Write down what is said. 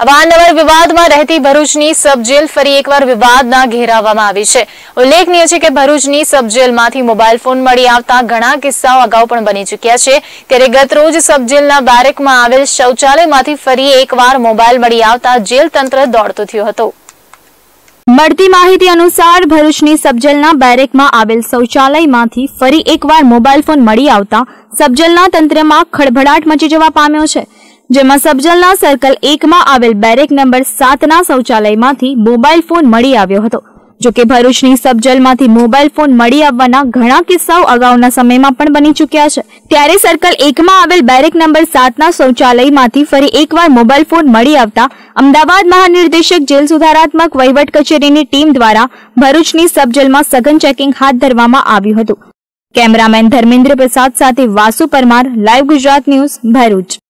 અવારનવાર વિવાદમાં રહેતી ભરૂચની સબ જેલ ફરી એકવાર વિવાદના ઘેરાવવામાં આવી છે. ઉલ્લેખનીય છે કે ભરૂચની સબ જેલમાંથી મોબાઈલ ફોન મળી આવતા ઘણા કિસ્સાઓ અગાઉ પણ બની ચૂક્યા છે. ત્યારે ગતરોજ સબ જેલના બેરેકમાં આવેલ શૌચાલયમાંથી ફરી એકવાર મોબાઈલ મળી આવતા જેલ તંત્ર દોડતું થયું હતું. મળતી માહિતી અનુસાર ભરૂચની સબજેલના બેરેકમાં આવેલ શૌચાલયમાંથી ફરી એકવાર મોબાઈલ ફોન મળી આવતા સબજેલના તંત્રમાં ખળભળાટ મચી જવા પામ્યો છે. જેમાં સબજલના સર્કલ એકમાં આવેલ બેરેક નંબર સાતના શૌચાલયમાંથી મોબાઈલ ફોન મળી આવ્યો હતો. જોકે ભરૂચની સબજલમાંથી મોબાઈલ ફોન મળી આવવાના ઘણા કિસ્સાઓ અગાઉના સમયમાં પણ બની ચૂક્યા છે. ત્યારે સર્કલ એકમાં આવેલ બેરેક નંબર સાતના શૌચાલયમાંથી ફરી એકવાર મોબાઈલ ફોન મળી આવતા અમદાવાદ મહાનિર્દેશક જેલ સુધારાત્મક વહીવટ કચેરીની ટીમ દ્વારા ભરૂચની સબજલમાં સઘન ચેકિંગ હાથ ધરવામાં આવ્યું હતું. કેમેરામેન ધર્મેન્દ્ર પ્રસાદ સાથે વાસુ પરમાર લાઈવ ગુજરાત ન્યૂઝ ભરૂચ.